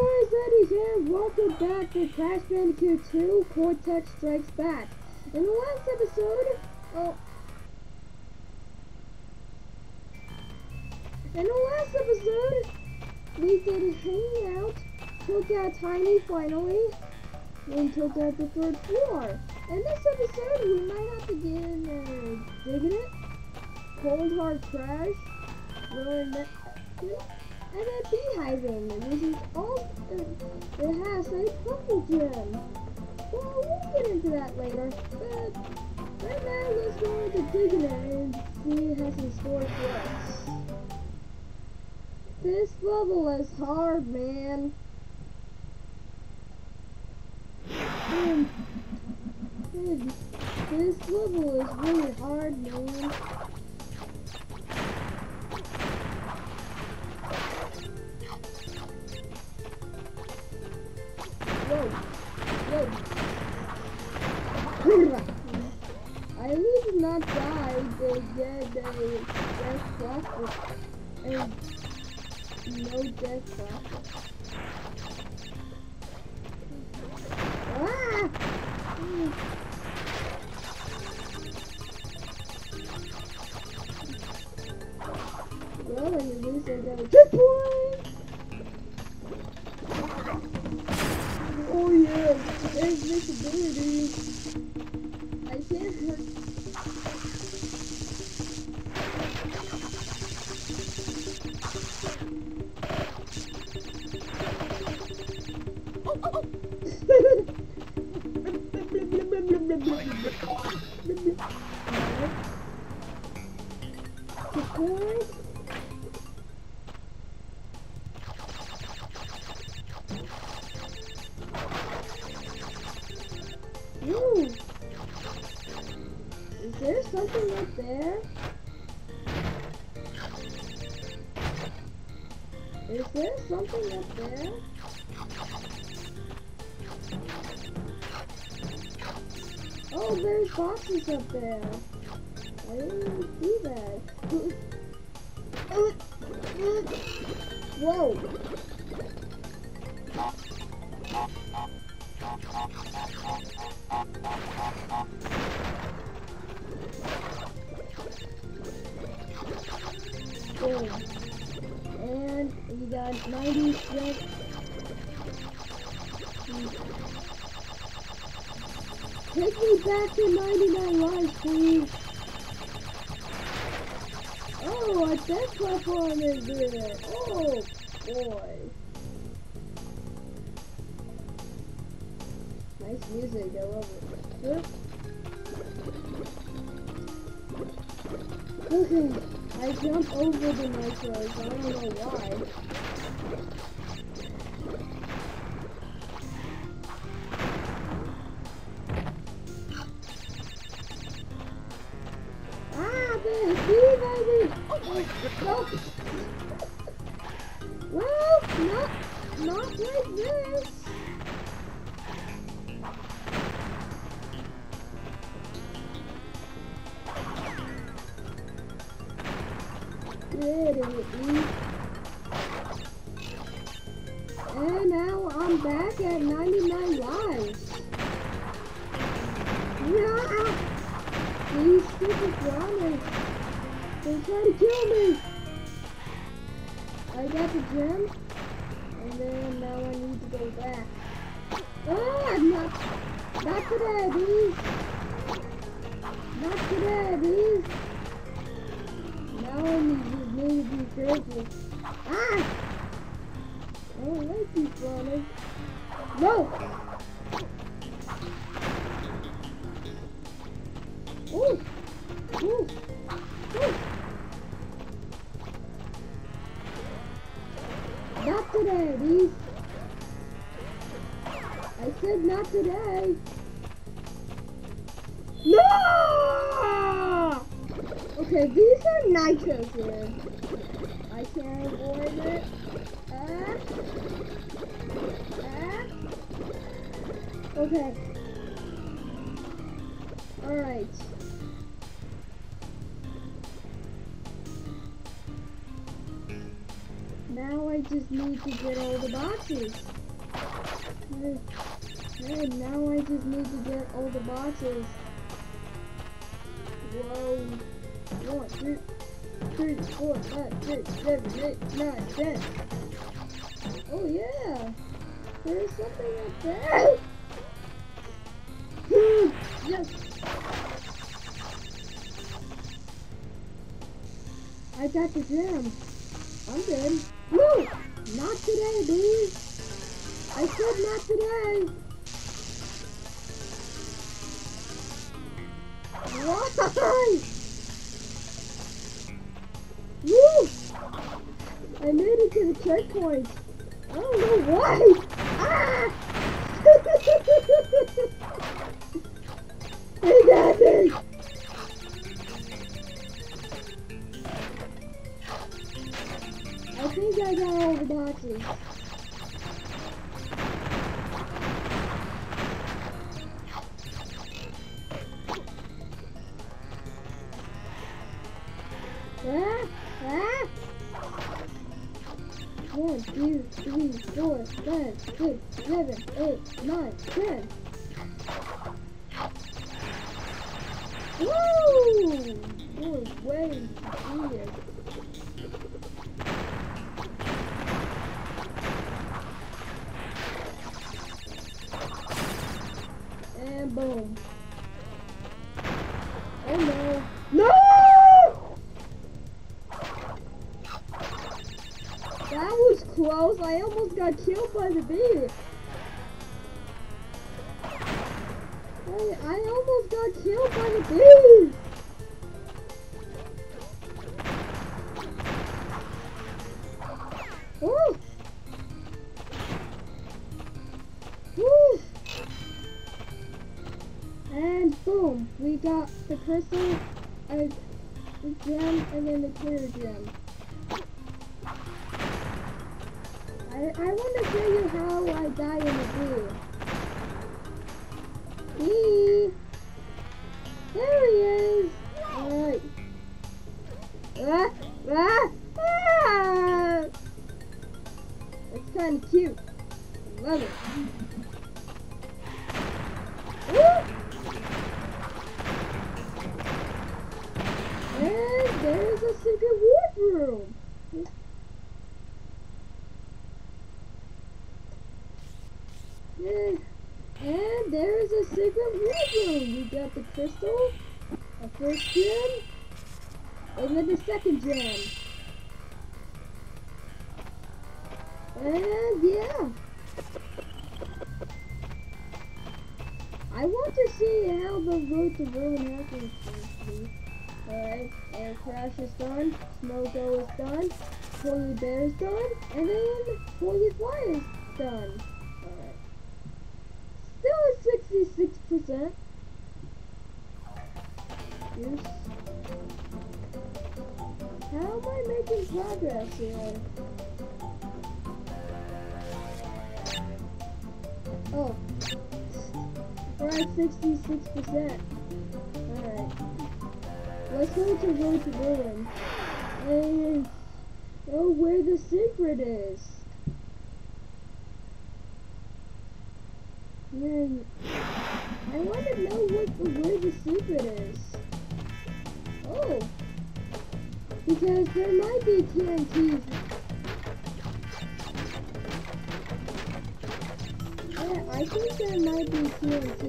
guys, Eddie here. Welcome back to Crash Bandicoot 2 Cortex Strikes Back. In the last episode, oh, in the last episode, we did hang out, took out Tiny finally, and took out the third floor. In this episode, we might have to get in uh, digging it, cold hard crash, learn that, and then Bee-Having, this is all uh, it has a purple gem. Well, we'll get into that later, but right now let's go into it and see it has in store for us. This level is hard, man. Man, this level is really hard, man. Get a death class and no death. Ooh. Is there something up there? Is there something up there? Oh, there's boxes up there. I didn't even see that. Whoa. Boom. And we got 90 strength. Take me back to 99 lives, please. Oh, a death platform is there. Oh, boy. Music, I love it. Okay, I over the nitros, I don't know why. Careful. Ah! I don't like these dramas. No! Ooh! Ooh! Ooh! Not today, please. I said not today. No! Okay, these are nitros here. Need to get all the boxes. And now I just need to get all the boxes. Whoa. One, two, three, four, five, six, seven, eight, nine, ten. Oh yeah. There's something up there. yes. I got the gem. I'm good. Woo! Not today, dude. I said not today. Why? Woo! I made it to the checkpoint. I don't know why. Ah. One, two, three, four, five, six, seven, eight, nine, ten. Woo! We're way here. Boom. Oh no. No! That was close. I almost got killed by the bee. Got the gem, and then the clear gem. 66%. Yes. How am I making progress here? Oh. We're at 66%. Alright. Let's go to Road to Ruin. And oh, where the secret is. Yeah, I think there might be TNT.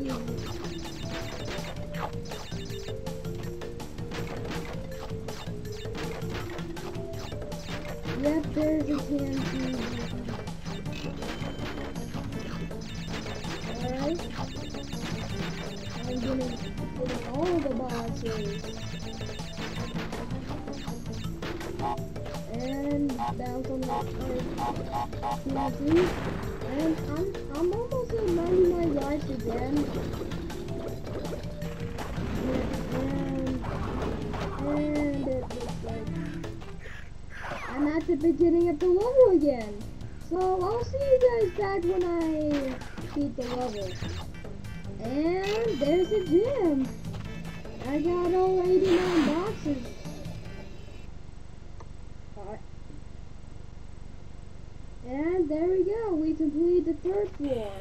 Yep, there's a TNT. Alright. I'm gonna get all the boxes. And. And I'm I'm almost at 99 lives again. And, and it looks like I'm at the beginning of the level again. So I'll see you guys back when I beat the level. And there's a gym. I got all 89 boxes. Alright. And there we go. We completed floor.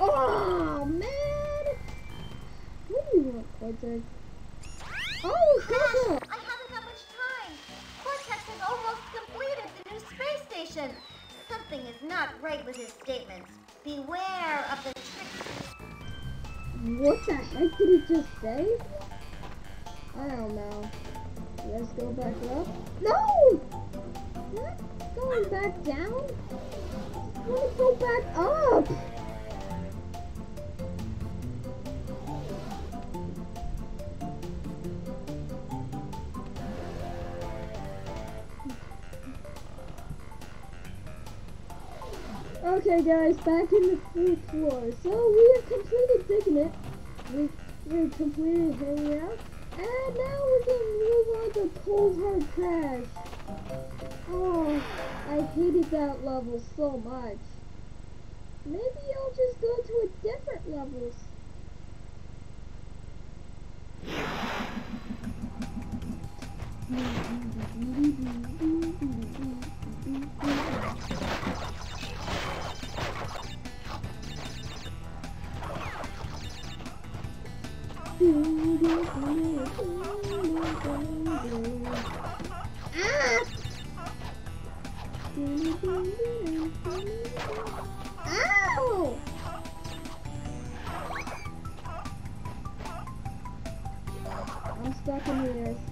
Oh man! What do you want, Cortex? Oh! I haven't got much time. Cortex has almost completed the new space station. Something is not right with his statements. Beware of the. What the heck did he just say? I don't know. Let's go back up. No! Not going back down. I want to go back up. Okay guys, back in the food floor. So we have completed digging it. We we completed hanging out. And now we're gonna move on to cold hard crash. Oh, I hated that level so much. Maybe I'll just go to a different level. Ah! Ow! Stuck in here.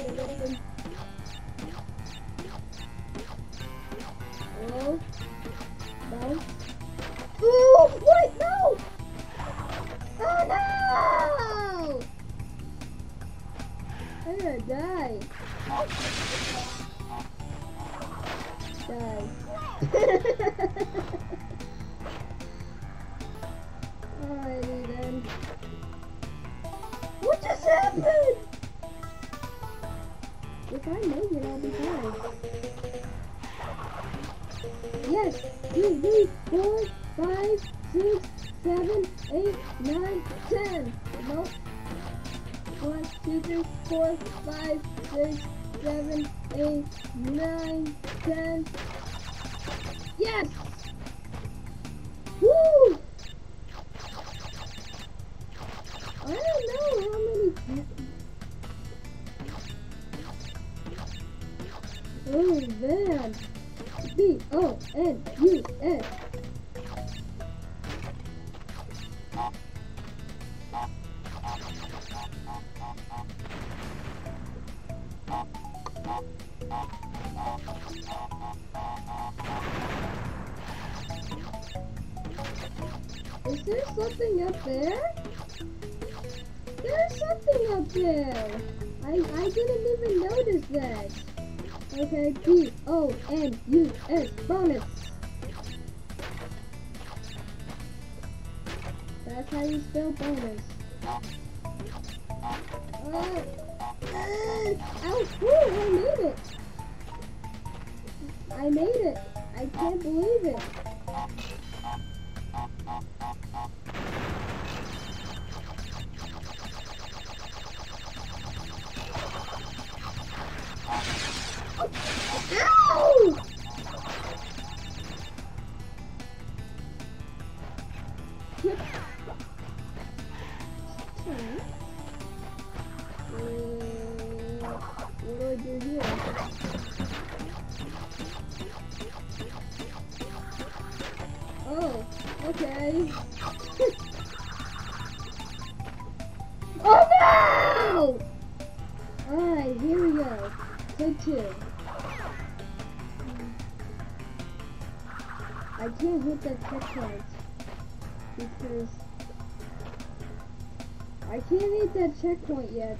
Oh man! B O N U S. Is there something up there? There's something up there. I I didn't even notice that. Okay, B O N U S bonus. That's how you spell bonus. Uh, uh, woo, I made it. I made it. I can't believe it. Because I can't hit that checkpoint yet.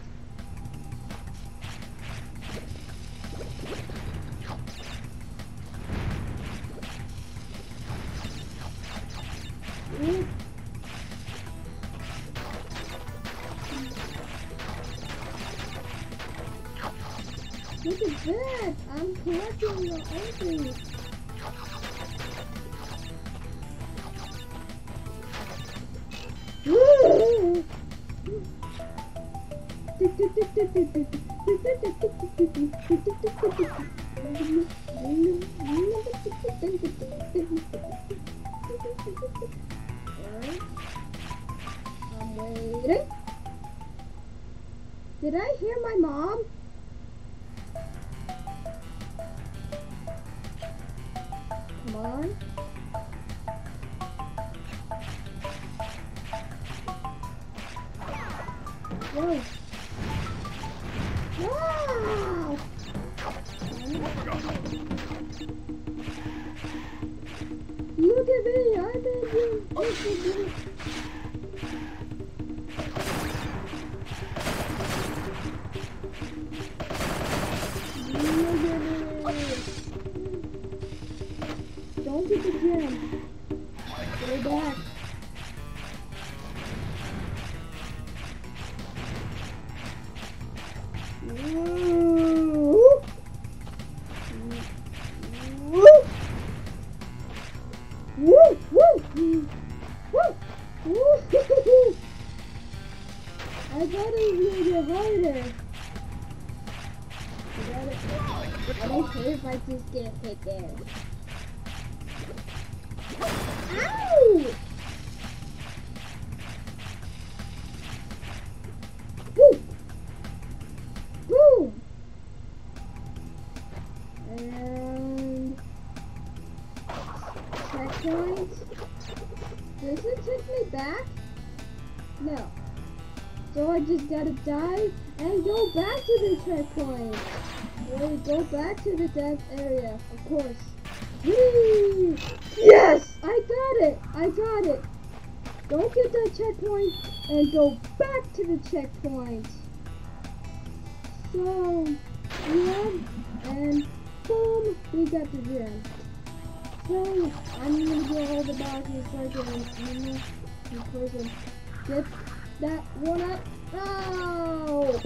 Did I hear my mom? Come on. Gotta dive and go back to the checkpoint. Go back to the death area, of course. Whee! Yes! I got it! I got it! Don't get that checkpoint and go back to the checkpoint. So, yeah, and boom, we got the gem. So, I'm gonna get all the boxes and I'm gonna of and get that one up. Oh!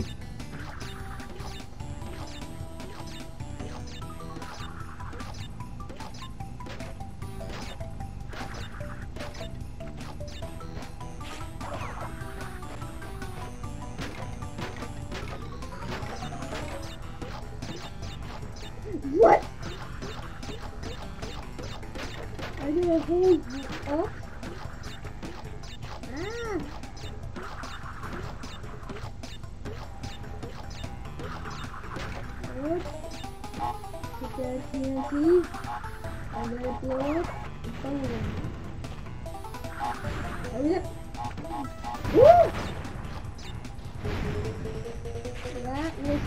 That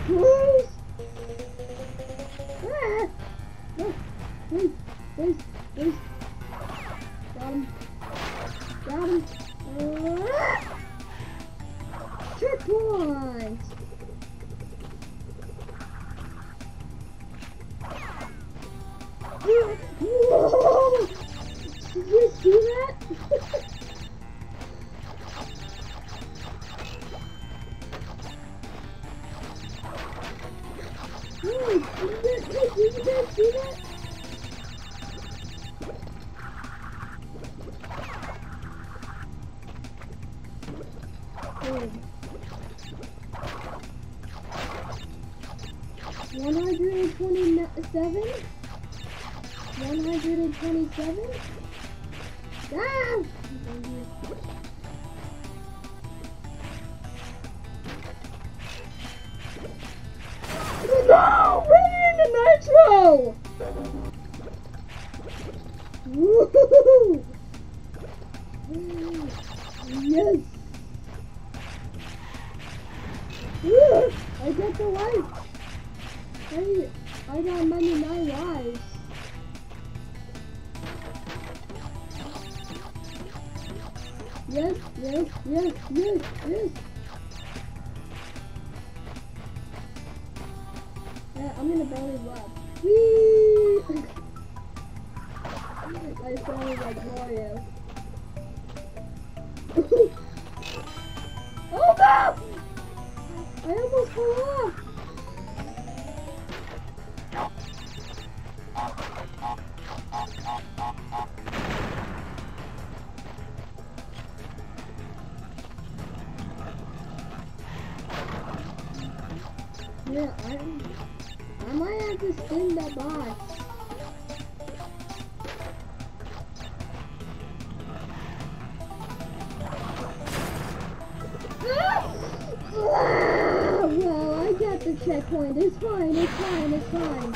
checkpoint. It's fine, it's fine, it's fine.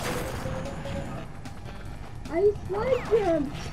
I slide jumped.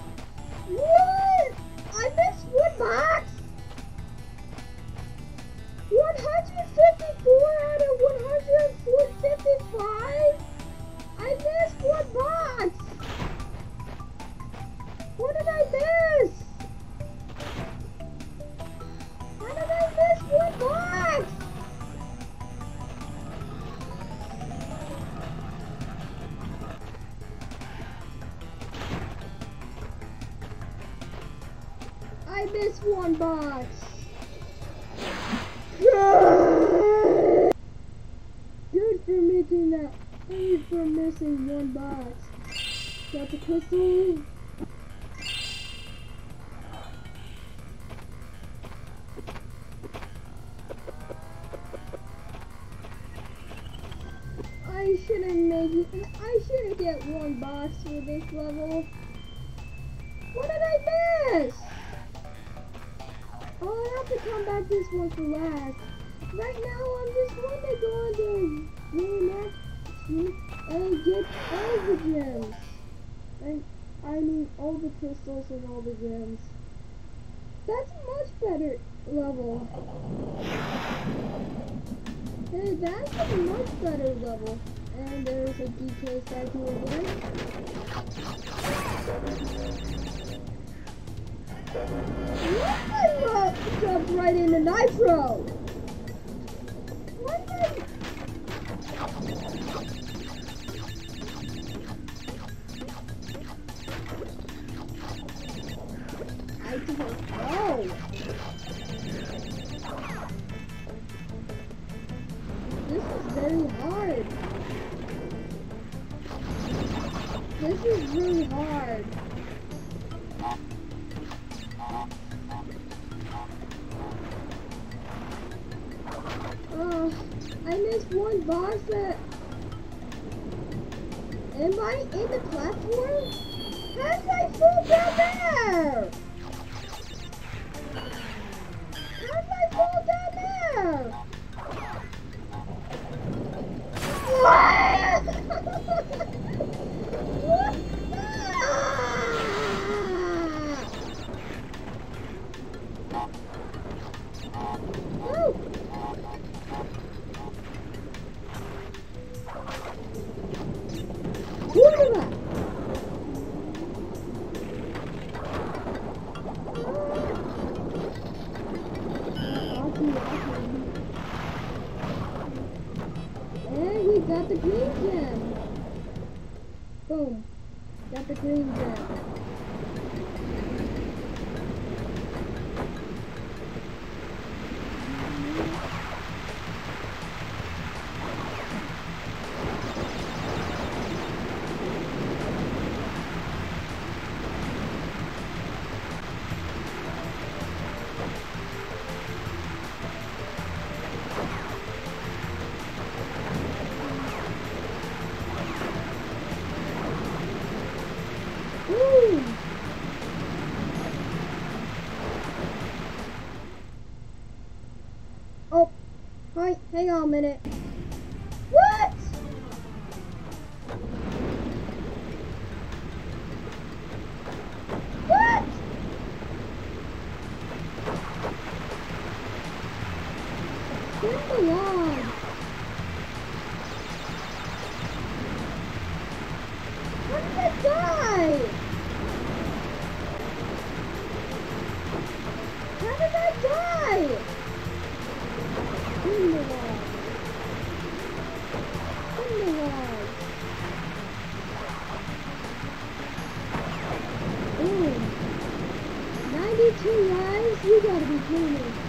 For this level. What did I miss? Oh, I have to come back this one for last. Right now, I'm just going to go on the reenact and get all the gems. And I mean all the crystals and all the gems. That's a much better level. Hey, that's a much better level. And there's a DK statue again. Right into Nitro? I missed one box that... Am I in the platform? How did I fall down there? Hang on a minute. Log. In the log. Boom. 92 lives? You gotta be kidding me.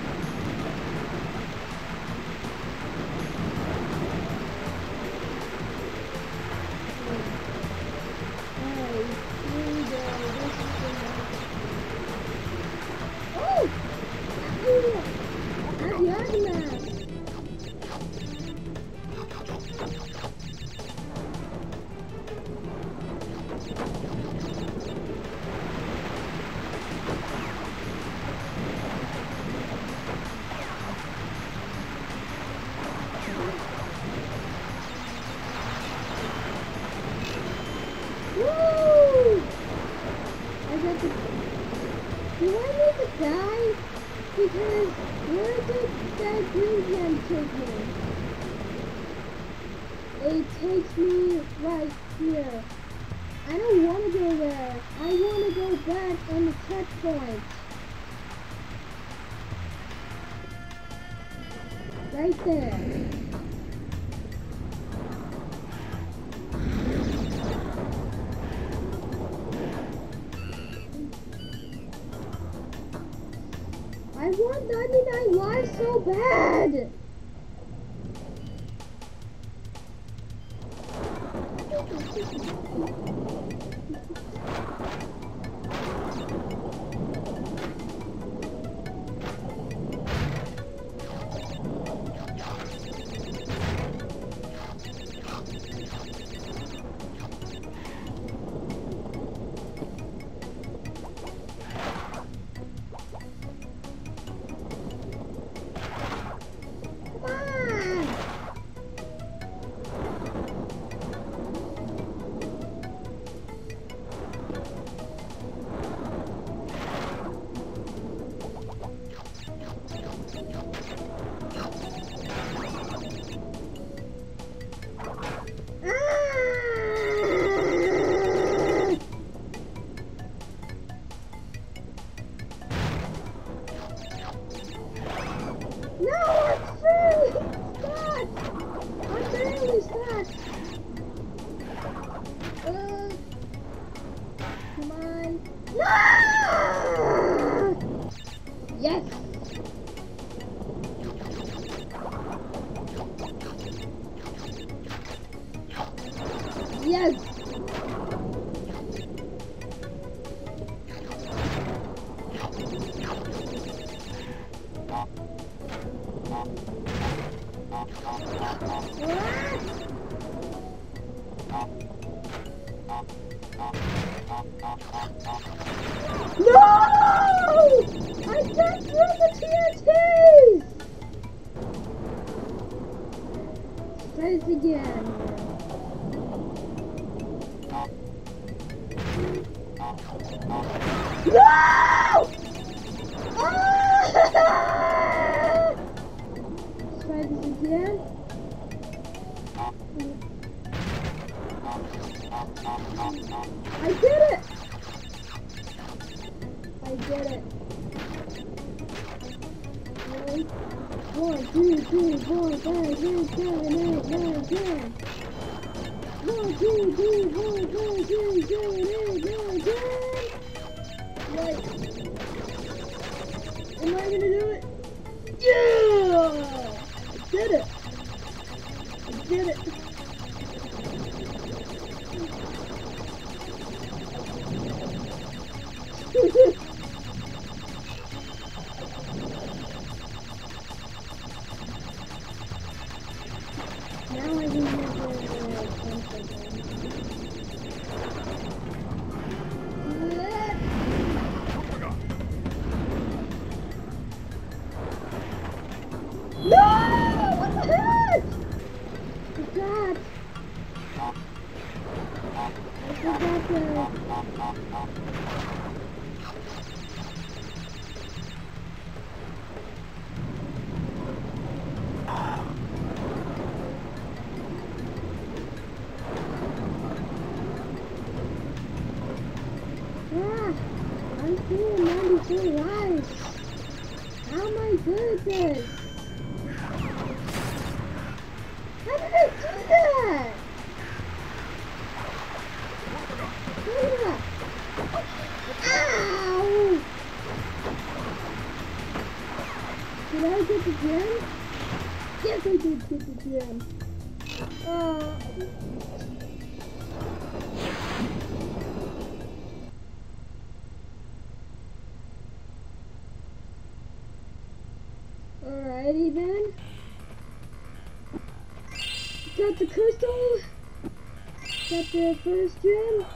It takes me right here. I don't want to go there. I want to go back on the checkpoint. Right there. I want 99 lives so bad! No! I can't throw the TNTs! Try this again. No! One, two, three, four, five, six, seven, eight, nine, ten. One, two, three, four, five, six, seven, eight, nine, ten. Wait. Am I gonna do it? Yeah! I did it! Did I get the gem? Yes, I did get the gem. Uh, Alrighty then. Got the crystal. Got the first gem.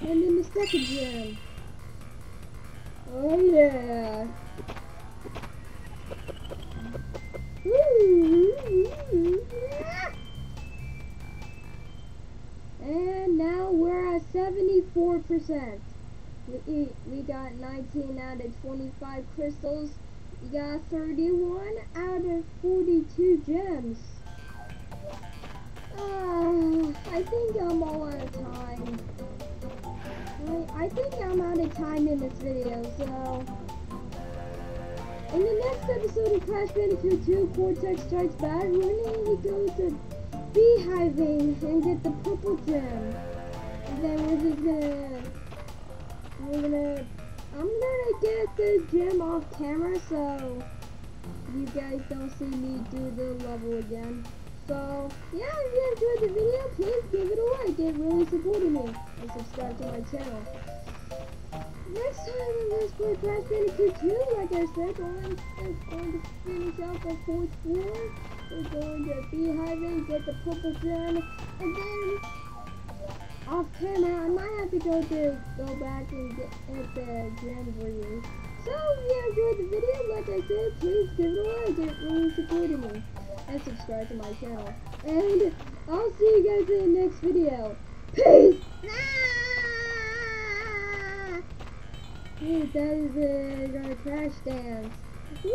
And then the second gem. Oh yeah. And now we're at 74%. We, we got 19 out of 25 crystals. We got 31 out of 42 gems. Uh, I think I'm all out of time. I, I think I'm out of time in this video, so... In the next episode of Crash Bandicoot 2 Cortex Strikes Back, we're gonna go to Bee-Having and get the purple gem. Then we're just gonna... We're gonna... I'm gonna get the gem off camera so you guys don't see me do the level again. So, yeah, if you enjoyed the video, please give it a like. It really supported me. And subscribe to my channel. Next time in Let's Play Crash Bandicoot 2, like I said, going, is going to finish out the fourth floor. We're going to Bee-Having, get the purple gem, and then off camera, I might have to go to go back and get at the gem for you. So, if you enjoyed the video, like I said, please give it a like. It really supported me and subscribe to my channel. And I'll see you guys in the next video. Peace! Hey, that is it. I a trash dance. Woo!